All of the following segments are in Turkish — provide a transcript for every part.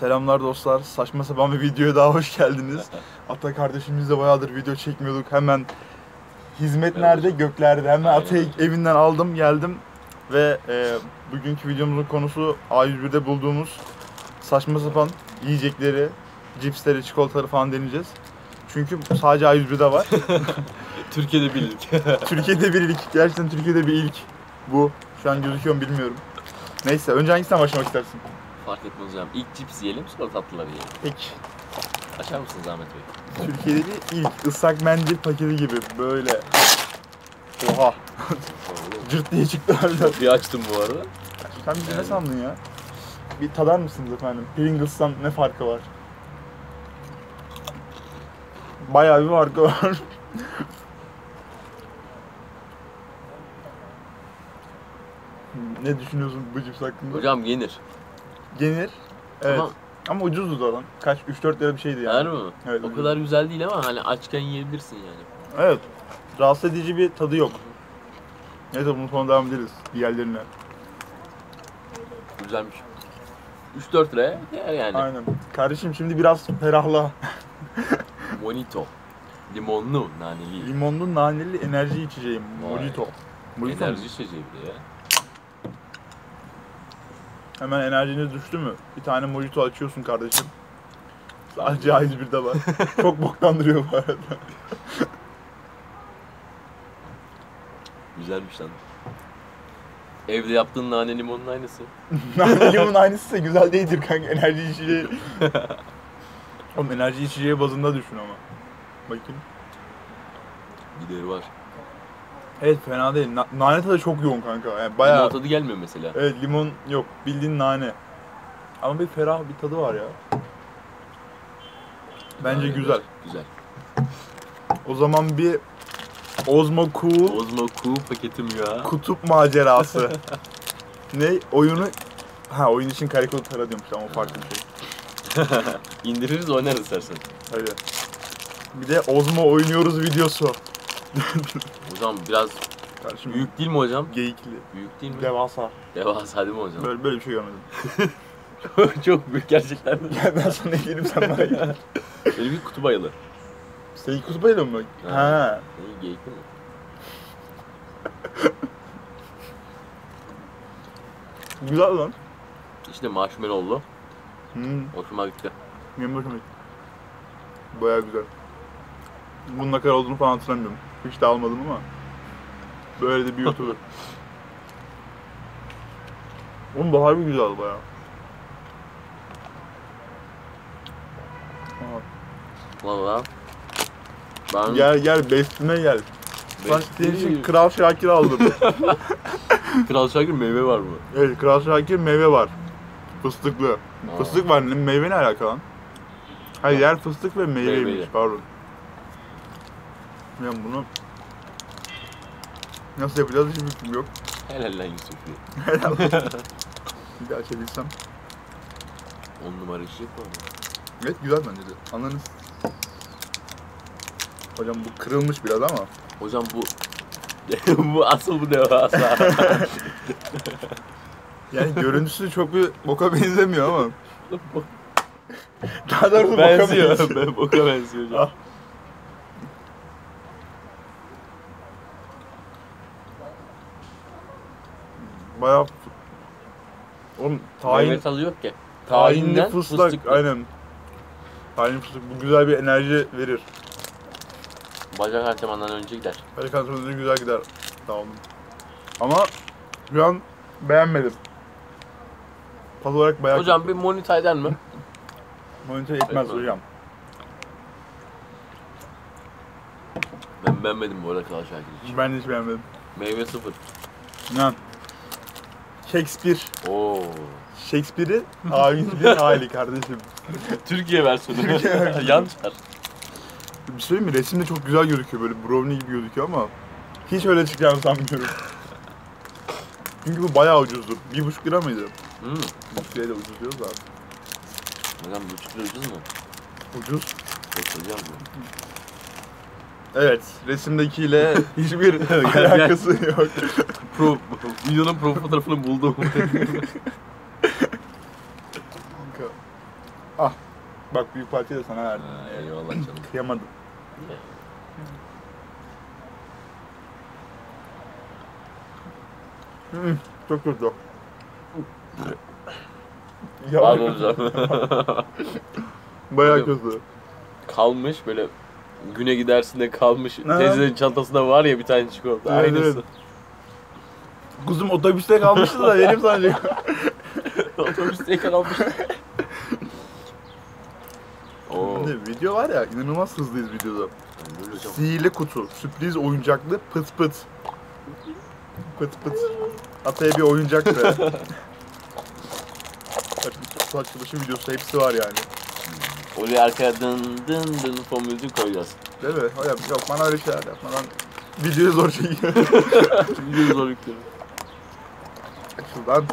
Selamlar dostlar. Saçma sapan bir videoya daha hoş geldiniz. Ata kardeşimizle bayağıdır video çekmiyorduk. Hemen hizmet Evet. nerede? Göklerde. Hemen Aynen. Atay'ı evinden aldım, geldim. Ve e, bugünkü videomuzun konusu A101'de bulduğumuz saçma sapan yiyecekleri, cipsleri, çikolataları falan deneyeceğiz. Çünkü sadece A101'de var. Türkiye'de bir ilk. Türkiye'de bir ilk. Gerçekten Türkiye'de bir ilk. Bu. Şu an gözüküyor mu bilmiyorum. Neyse önce hangisinden başlamak istersin? Fark etmez hocam. İlk cips yiyelim sonra tatlıları yiyelim. Peki. Açar mısınız Ahmet Bey? Türkiye'de bir ilk ıslak mendil paketi gibi böyle. Oha. Cırt diye çıktı harbiden. Bir açtım bu arada. Sen bizi ne Yani. sandın ya? Bir tadar mısınız efendim? Pringles'tan ne farkı var? Bayağı bir farkı var. ne düşünüyorsun bu cips hakkında? Hocam yenir. Yenir. Evet. Ama Ama, ucuzdu da lan. Kaç? 3-4 lira bir şeydi yani. yer mi? Evet, o ucuz. kadar güzel değil ama hani açken yiyebilirsin yani. Evet. Rahatsız edici bir tadı yok. Neyse bunun sonra devam ederiz diğerlerine. Güzelmiş. 3-4 liraya yer yani. Aynen. Kardeşim şimdi biraz ferahla. Monito. Limonlu, naneli. Limonlu naneli enerji içeceğim. Vay. Mojito. Mojito mu? Enerji içeceği bir de ya. Hemen enerjiniz düştü mü? Bir tane mojito açıyorsun kardeşim. Sadece A101'de var. Çok boklandırıyor bu arada. Güzelmiş lan. Evde yaptığın nane limonun aynısı. Nane limon aynısı da güzel değildir kanka enerji içeceği. Oğlum enerji içeceği bazında düşün ama. Bakayım. Gideri var. Evet fena değil. Na- nane tadı çok yoğun kanka. Yani Limon bayağı... tadı gelmiyor mesela. Evet limon yok. Bildiğin nane. Ama bir ferah bir tadı var ya. Bence Nane güzel. Güzel. O zaman bir Ozmo Cool Ozmo Cool paketim ya. kutup macerası. ne? Oyunu... Ha oyun için karekolu tara diyormuş ama farklı bir şey. İndiririz oynarız istersen. Hadi. Bir de Ozmo oynuyoruz videosu. Hocam biraz Kardeşim büyük değil mi hocam? Geyikli. Büyük değil mi? Devasa. Devasa değil mi hocam? Böyle, böyle bir şey görmedim. Çok büyük gerçekten. Ya ben sana ne diyelim sen bana gel. Böyle bir kutu bayılı. Senin kutup ayılı mı? Ha. Ha. İyi geyikli mi? Güzel lan. İşte marshmallowlu. Hmm. Hoşuma gitti. Benim hoşuma gitti. Baya güzel. Bunun ne kadar olduğunu falan hatırlamıyorum. Hiç de almadım ama. Böyle de bir YouTuber. Oğlum bu harbi güzel baya. Valla. Ben Gel gel bestime gel. Ben senin için Kral Şakir aldım. Kral Şakir meyve var mı? evet Kral Şakir meyve var. Fıstıklı. Aa. Fıstık var. Ne, meyve ne alaka lan? Hayır yer fıstık ve meyveymiş Meyveli. pardon. Ben bunu nasıl yapacağız hiçbir fikrim yok. Helal lan Yusuf'u. Bir daha çevirsem. 10 numara iş mu? Evet güzel bence de. Anladınız. Hocam bu kırılmış biraz ama. Hocam bu bu asıl bu devasa. Yani görüntüsü çok bir boka benzemiyor ama. Daha doğrusu boka benziyor. benziyor. Ben boka benziyor hocam. Bayağı Oğlum Tahin. tahin, tadı yok ki. tahinli fıstık, fıstıklı. aynen. Tahinli fıstık bu güzel bir enerji verir. Bacak antrenmandan önce gider. Böyle kontrolü güzel gider. Tamam. Ama şu an beğenmedim. Tat olarak bayağı Hocam bir monita eder mi? monitör yetmez Etmez. hocam. Ben beğenmedim bu arada Kral Şakir. Ben de hiç beğenmedim. Meyve sıfır. Yani Shakespeare. Oo. Shakespeare'in A101 hali kardeşim. Türkiye versiyonu. Türkiye versiyonu. Yan. Bir şey mi? Resimde çok güzel gözüküyor böyle brownie gibi gözüküyor ama hiç öyle çıkacağını sanmıyorum. Çünkü bu bayağı ucuzdu. Bir buçuk lira mıydı? Hmm. Bir buçuk da ucuz diyoruz da. Hocam bu çıkıyor ucuz mu? Ucuz. Yok hocam bu. Evet, resimdekiyle hiçbir alakası yok. Pro, videonun pro fotoğrafını buldum. Kanka. Bak büyük parçayı da sana verdim. Ha, eyvallah canım. Kıyamadım. Hmm, çok kötü. Ya, Pardon hocam. Bayağı kötü. kalmış böyle güne gidersin de kalmış. Ha. Teyzenin çantasında var ya bir tane çikolata. Evet, Aynısı. evet. Kuzum otobüste kalmıştı da benim sanacak. Otobüsteyken almış. Oo. Şimdi video var ya inanılmaz hızlıyız videoda. Sihirli kutu, sürpriz oyuncaklı pıt pıt. Pıt pıt. Ataya bir oyuncak. Kutu açılışı videosu hepsi var yani. Oraya arkaya dın dın dın fon müziği koyacağız. Değil mi? Hocam yok bana öyle şeyler yapma. Ben videoyu zor çekiyorum. Şimdi zor yüklüyorum. Şuradan.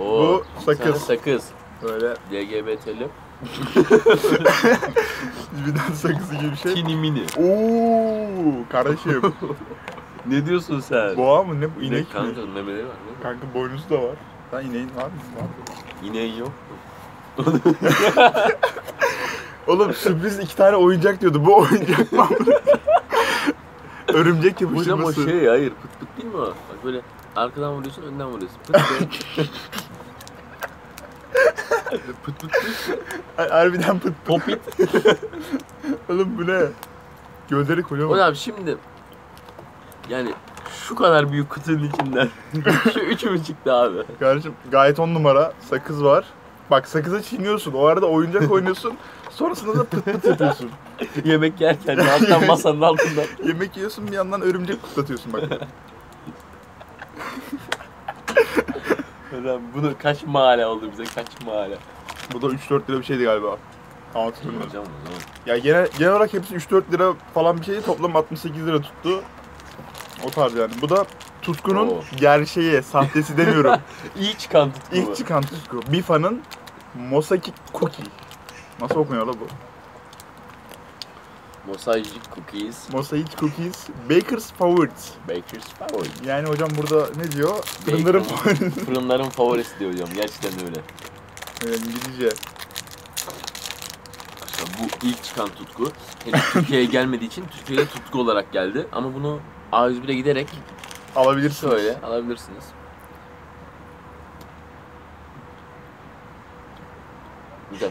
Oo. Bu bir sakız. tane sakız. Böyle LGBT'li. birden sakızı gibi bir şey. Tini mini. Oo kardeşim. Ne diyorsun sen? Boğa mı ne bu? İnek İnek mi? kanka memeleri var mi? Kanka boynuzu da var. Sen ineğin var mı? Var. İneğin yok. Oğlum sürpriz iki tane oyuncak diyordu. Bu oyuncak mı? Örümcek Hocam o yapıştırması. şey hayır pıt pıt değil mi o? Bak böyle arkadan vuruyorsun önden vuruyorsun. Pıt pıt. pıt pıt pıt. Harbiden pıt. Popit. Oğlum bu ne? Gözleri kocaman. Hocam şimdi yani şu kadar büyük kutunun içinden şu üçü mü çıktı abi? Kardeşim gayet on numara. Sakız var. Bak sakızı çiğniyorsun. O arada oyuncak oynuyorsun. Sonrasında da pıt pıt yapıyorsun. Yemek yerken alttan masanın altından. Yemek yiyorsun bir yandan örümcek pıtlatıyorsun bak. Hocam bunu kaç mahalle oldu bize kaç mahalle? Bu da 3-4 lira bir şeydi galiba. Hatırlıyorum. Hocam o zaman. Ya genel, genel olarak hepsi 3-4 lira falan bir şeydi. Toplam 68 lira tuttu. O tarz yani. Bu da Tutku'nun Oo. gerçeği, sahtesi demiyorum. İyi çıkan tutku bu. İlk çıkan Tutku. Bifa'nın Mosaki Cookie. Nasıl okunuyor la bu? Mosaic cookies, Mosaic Cookies, Baker's Favorites. baker's favorite. Yani hocam burada ne diyor? Fırınların favorisi. Fırınların favorisi diyor hocam. Gerçekten öyle. Evet, İngilizce. İşte bu ilk çıkan tutku. Henüz Türkiye'ye gelmediği için Türkiye'de tutku olarak geldi. Ama bunu A101'e giderek Alabilirsiniz. şöyle alabilirsiniz. Güzel.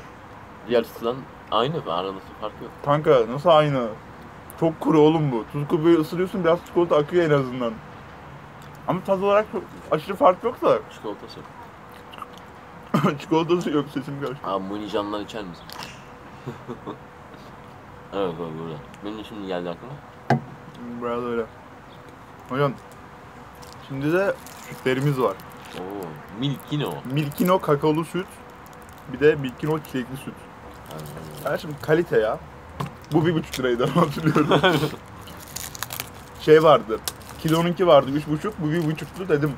Diğer tutulan aynı mı? Arasında fark yok. Kanka nasıl aynı? Çok kuru oğlum bu. Tutku böyle ısırıyorsun biraz çikolata akıyor en azından. Ama tat olarak çok aşırı fark yok da. Çikolatası. Çikolatası yok sesim karşı. Abi Muni camdan içer misin? evet abi burada. Benim şimdi geldi aklıma. Biraz öyle. Hocam şimdi de sütlerimiz var. Oo, Milkino. Milkino kakaolu süt. Bir de Milkino çilekli süt. Yani şimdi kalite ya. Bu bir buçuk liraydı ama hatırlıyorum. şey vardı. Kilonunki vardı üç buçuk. Bu bir buçuktu dedim.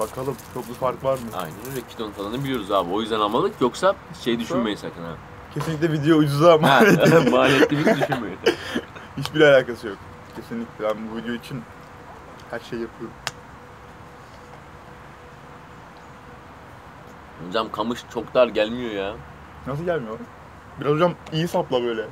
Bakalım çok bir fark var mı? Aynen öyle kilonun tadını biliyoruz abi. O yüzden almadık. Yoksa şey düşünmeyin sakın ha. Kesinlikle video ucuza ama Ha, maliyetli bir düşünmeyin. hiçbir alakası yok. Kesinlikle ben bu video için her şeyi yapıyorum. Hocam kamış çok dar gelmiyor ya. Nasıl gelmiyor? Biraz hocam iyi sapla böyle.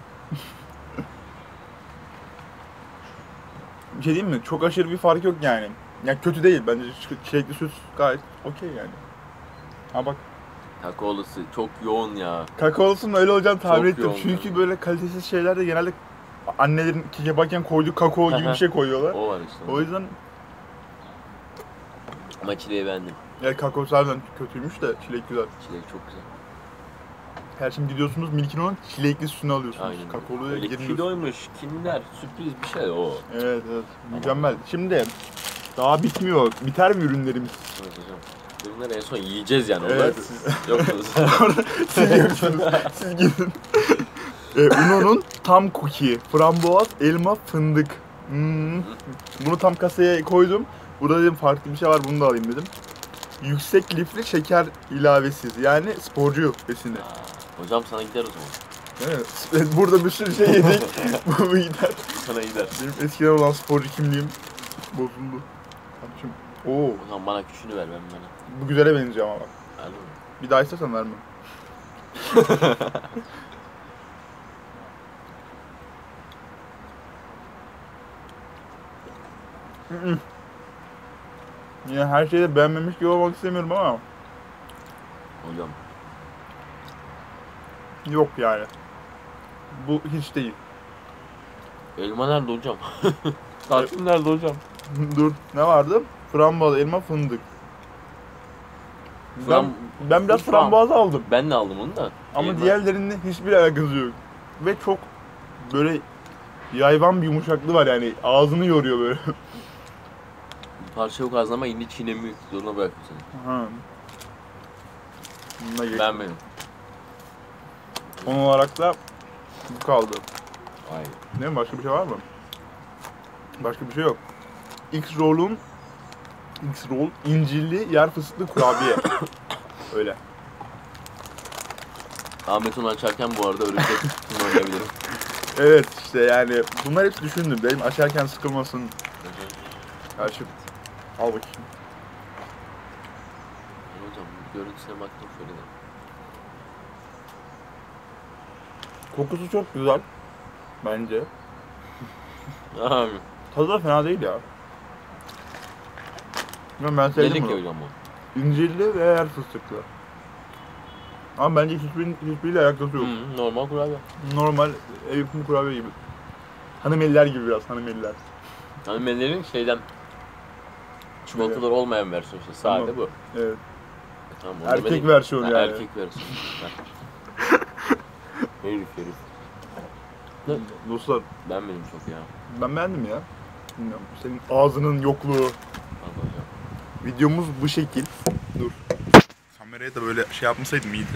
bir şey diyeyim mi? Çok aşırı bir fark yok yani. Yani kötü değil bence. Çilekli süt gayet okey yani. Ha bak Kakaolusu çok yoğun ya. kakaolusunun öyle olacağını tahmin Çok ettim. Çünkü yani. böyle kalitesiz şeyler de genelde annelerin kek yaparken koyduğu kakao gibi bir şey koyuyorlar. O var işte. O yüzden Ama çileği beğendim. yani kakao harbiden kötüymüş de çilek güzel. Çilek çok güzel. Her şimdi gidiyorsunuz Milkino'nun çilekli sütünü alıyorsunuz. Aynen. Kakaoluya Öyle kiloymuş, kinder, sürpriz bir şey o. Evet evet mükemmel. Şimdi daha bitmiyor. Biter mi ürünlerimiz? Evet hocam. Bunları en son yiyeceğiz yani. Onlar Evet. yok. Siz yiyorsunuz. Siz gidin. e, Uno'nun tam cookie. Frambuaz, elma, fındık. Hmm. Bunu tam kasaya koydum. Burada dedim farklı bir şey var bunu da alayım dedim. Yüksek lifli şeker ilavesiz. Yani sporcu besini. Aa, hocam sana gider o zaman. Evet. Burada bir sürü şey yedik. Bu gider. Sana gider. Benim eskiden olan sporcu kimliğim bozuldu. Kardeşim. Oo, Hocam bana küçüğünü ver ben bana. bu güzele benziyor ama bak. Mı? Bir daha istersen vermem. Mm-mm. Yine her şeyi de beğenmemiş gibi olmak istemiyorum ama Hocam. yok yani. Bu hiç değil. Elma nerede hocam? Tatlım nerede hocam? Dur ne vardı? Frambuaz, elma, fındık. Fram- ben, ben biraz Fram- frambuaz aldım. Ben de aldım onu da. Ama Elma- diğerlerinin hiçbir alakası yok. Ve çok böyle yayvan bir yumuşaklığı var yani ağzını yoruyor böyle. Bir parça yok ağzına ama yine çiğnemiyor. Zoruna bırakıyor seni. Ha. Geç. Ben benim. Son olarak da bu kaldı. Vay. Ne mi? Başka bir şey var mı? Başka bir şey yok. X-Roll'un X-Roll incirli yer fıstıklı kurabiye. Öyle. Ahmet onu açarken bu arada örümcek bunu oynayabilirim. Evet işte yani bunlar hepsi düşündüm. Benim açarken sıkılmasın. Açıp al bakayım. hocam görüntüsüne baktım şöyle de. Kokusu çok güzel. Bence. Abi. Tadı da fena değil ya. Ben, ben sevdim Dedik bunu. ya hocam bu. İncirli ve yer fıstıklı. Ama bence hiçbir, hiçbiriyle alakası yok. Hı, normal kurabiye. Normal ev yapımı kurabiye gibi. Hanımeliler gibi biraz hanımeliler. Yani menlerin şeyden çikolatalar olmayan versiyonu işte. Sade Tamam. bu. Evet. Tamam, onu Erkek demedim. versiyonu Ha, yani. Erkek versiyonu. Herif herif. Dostlar Ben benim çok ya. ben beğendim ya. Bilmiyorum. Senin ağzının yokluğu. Videomuz bu şekil. Dur. Kameraya da böyle şey yapmasaydım iyiydi.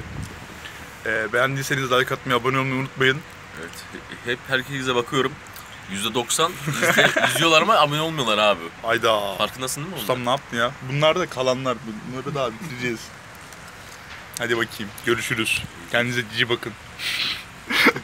Ee, beğendiyseniz like atmayı, abone olmayı unutmayın. Evet. Hep herkese bakıyorum. %90 izle, izliyorlar ama abone olmuyorlar abi. Ayda. Farkındasın değil mi? Ustam ne yaptın ya? Bunlar da kalanlar. Bunları daha bitireceğiz. Hadi bakayım. Görüşürüz. Kendinize cici bakın.